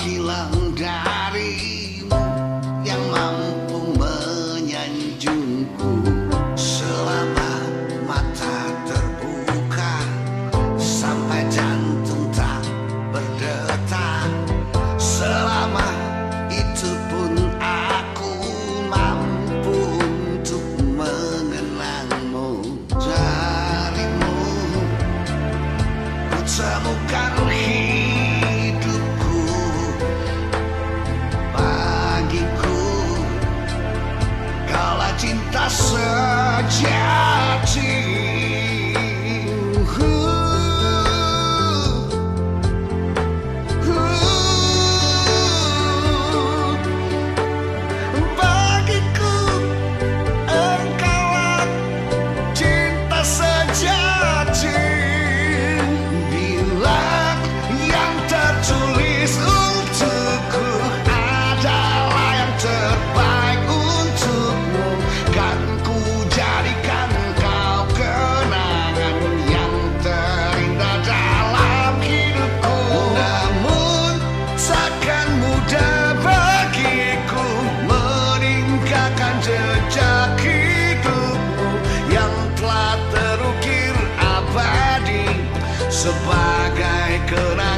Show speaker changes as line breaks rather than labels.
Finlândia. the bar guy